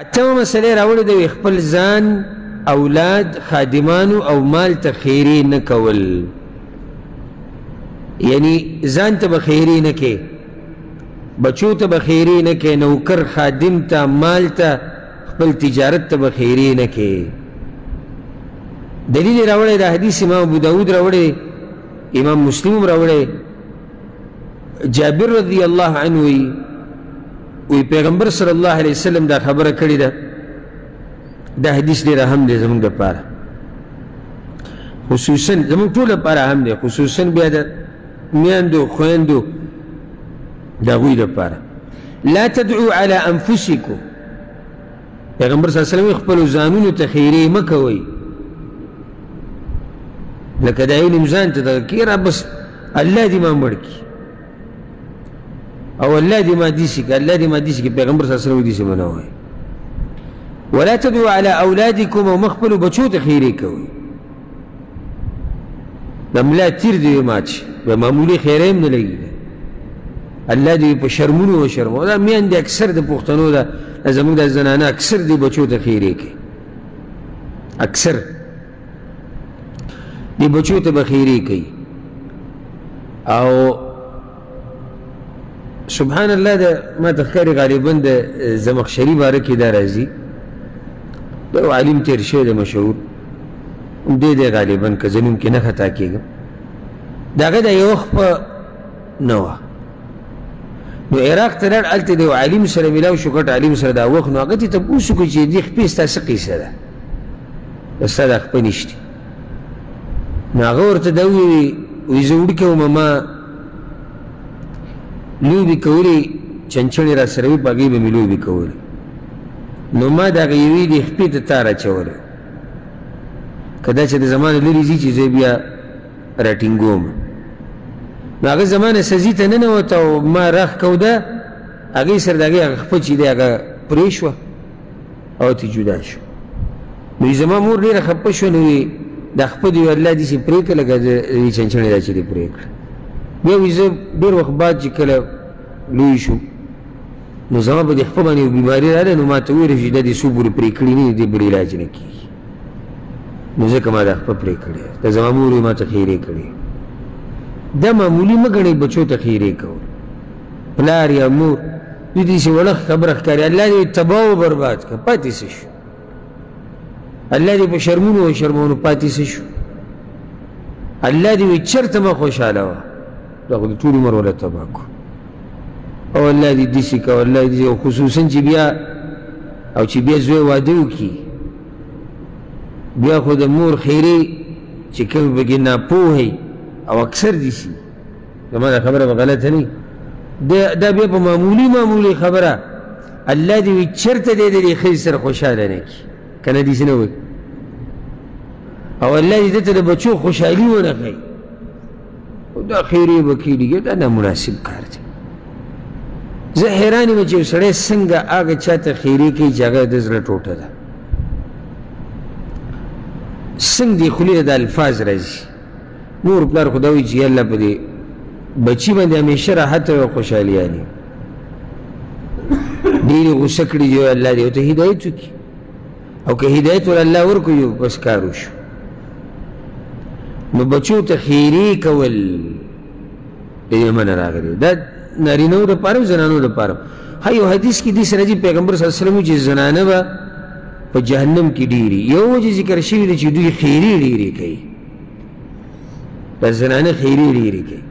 اتمه مسئله یې راوړې ده، خپل ځان، اولاد، خادمانو او مال ته خیرې نه کول، یعنی ځان ته به خیرې نه کې، بچو ته به خیرې نه کې، نوکر، خادم ته، مال ته، خپل تجارت ته به خیرې نه کې. دلیل یې راوړی دا حدیث امام ابوداود راوړی، امام مسلم هم راوړی، جابر رضی الله عنه وایي، وی پیغمبر صلی الله علیه وسلم دا خبره کړې ده دا حدیث ډېر اهم دی زموږ لپاره خصوصا زموږ ټول لپاره اهم دی خصوصا بیا د میندو خویندو د هغوی لپاره لا تدعو علی انفسکم پیغمبر صلی الله علیه وسلم خپلو ځانونو ته خیرې مه کوئ لکه دا یې نیم ځان ته دغه کېره بس الله دې ما مړ کړي او الله دې ما ديسي که الله دې ما ديسي که پیغمبر صلی الله علیه وسلم ديسي منه وای ولا تدعو على اولادكم او مخبلو بچو ته خیره کوي د ملا تیر دی مات شي د معمولي خیره هم نه لګي الله دې په شرمونو وشرمو دا میان دې اکثر د پښتنو دا زموږ د زنانه اکثر دې بچو ته خیره کوي اکثر دی بچو ته بخیری کوي او سبحان الله دا ما تخکاری غالبا د زمخشری باره کې دا راځي دا یو عالم تیر شوی دی مشهور دی دی غالبا که زه نوم کې نه خطا کېږم د هغه د یو وخت په نه وه نو عراق ته لاړ هلته د یو عالم سره ملاو شو ګټ عالم سره دا وخت نو هغه ته تم اوس وکړو چې دې خپې ستا څه قیصه ده د ستا دا خپه نشته نو هغه ورته دا وویلي وایي زه وړوکی وم ما لوبې کولې چنچڼې را سره وي په هغې به مې لوبې کولې نو ما د هغې یوې دې خپې ته تار اچولی که دا چې د زمانه لرې ځي چې زه بیا راټینګوم نو هغه زمانه سزي ته ننوت او ما رخ کوده هغې سره د هغې هغه خپه چې دی هغه پرې شوه او ترې جدا شو نو زما مور ډېره خپه شوه نو یې دا خپه دی الله دې سي پرې کړه لکه د چنچڼې دا چې دې پرې کړه بیا وایي زه ډېر وخت بعد چې کله لوی شو نو زما په دې خپه باندې یو بیماري راغله نو ما ته وویل چې دا دې څو پورې پرې کړي نه دي دې بل علاج نه کېږي نو ځکه ما دا خپه پرې کړې ته زما مور یې ما ته خیرې کړې دا معمولي مه ګڼئ بچو ته خیرې کوئ پلار یا مور دوی دې چې وړه خبره ښکاري الله دې تباه او برباد کړه پاتې څه شو الله دې په شرمونو او شرمونو پاتې څه شو الله دې وي چېرته مه خوشحاله وه دا خو د ټول عمر ولا تبا کو او الله دې داسې کا الله دې او خصوصا چې بیا او چې بیا زوی واده وکړي بیا خو د مور خیرې چې کوم پکې ناپوه او اکثر دي شي زما دا خبره به غلطه نه دا بیا په معمولي معمولي خبره الله دې وي چېرته دی د دې ښځې سره خوشحاله نه کړي که نه داسې نه وایي او الله دې ده ته د بچو خوشحالي ونه ښایي او دا خیرې وکي دي دا نه مناسب کار دی زه حیران یم چې سړی څنګه هغه چاته خیرې کوي چې هغه د زړه ټوټه ده څنګه دی خولې د الفاظ راځي مور پلار خو دا وایي چې یالله په دې بچي باندې همیشه راحت او خوشحالي یاني ډېرې غوسه کړي دي الله دې ورته هدایت وکړي او که هدایت ول الله ورکو یو بس کار وشو نو بچو ته خیری کول دې من راغلی دا نارینه د پاره زنانو د پاره هیو حدیث کې د سره جی پیغمبر صلی الله علیه وسلم چې زنانه به په جهنم کې ډیری یو وجه ذکر شوی دی چې دوی خیری ډیری کوي د زنانه خیری ډیری کوي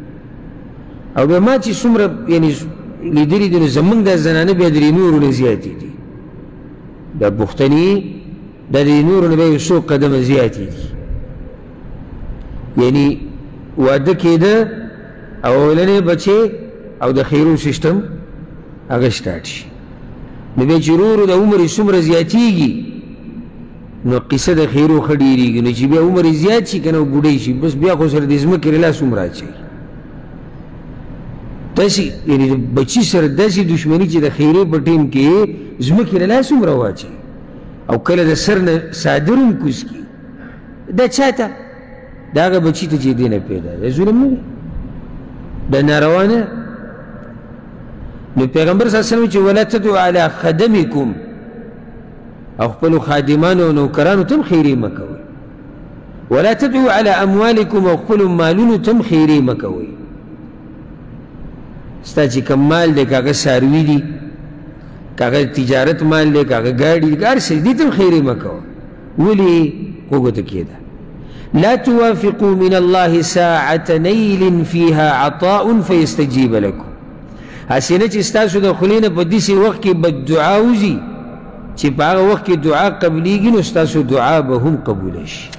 او به ما چې څومره یعنی لیدلی دي نو زمونږ د زنانه بیا درې نورو نه زیاتې دي دا پوښتنې د دې نورو نه به یو څو قدمه زیاتې دي یعنی واده کېده او اولنې بچې او د خیرو سیستم هغه سټارټ شي نو بیا چې ورو ورو د عمر یې څومره زیاتېږي نو قصه د خیرو ښه ډېرېږي نو چې بیا عمر یې زیات شي که نه بوډۍ شي بس بیا خو سره د ځمکې له لاسه هم راچوي داسې یعنې د بچي سره داسې دښمني چې د خیرې په ټیم کې ځمکې نه لاس هم راواچي او کله د سر نه صادر هم کوز کي دا چا ته د هغه بچي ته چې دې نه پیدا دی ظلم نه دی دا ناروا نه نو پیغمبر صلی الله علیه وسلم چې ولا تدعو علی خدمکم او خپلو خادمانو او نوکرانو ته هم خیرې مه کوئ ولا تدعو على اموالکم او خپل مالونو تم خیری مکوي ستا چې کم مال دی کاغه ساروي دي کاغه تجارت مال دی کاغه ګاډي دي هر څه دي تم خیری مکوه ولي وګوته کېده لا توافقوا من الله ساعة نيل فيها عطاء فيستجيب لكم هسې نه چې ستاسو د خولې نه په داسې وخت کې بددعا وځي چې په هغه وخت کې دعا قبليږي نو ستاسو دعا به هم قبول شي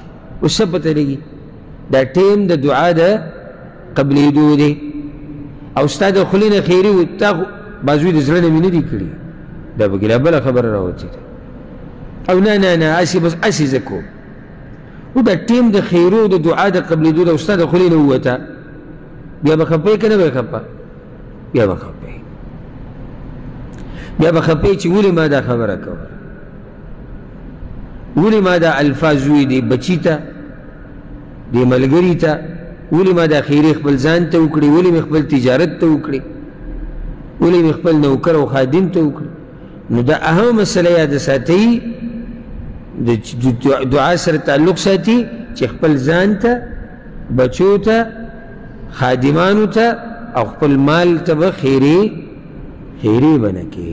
اوس څه پته لګي دا ټیم د دعا د قبلېدو دی او ستا د خولې نه خیري و تا بازوی د زړه نه مې نه دي کړي دا به ګلا بله خبره راوتې ده او نه نه نه هسې بس هسې زه کوم و دا ټیم د خیرو د دعا د قبلېدو د استاد خولې نه ووته بیا به خپه یې که نه به یې خپه بیا به خپه بیا به خپه چې ولې ما دا خبره کوله ولې ما دا الفاظ وی دی بچی ته دی ملګری ته ولې ما دا خیرې خپل ځان ته وکړي ولې مې خپل تجارت ته وکړي ولې مې خپل نوکر او خادم ته وکړي نو دا اهمه مسله یاد ساتي د دعا سره تعلق ساتي چې خپل ځان ته بچو ته خادمانو ته او خپل مال ته به خیرې خیرې بنه کې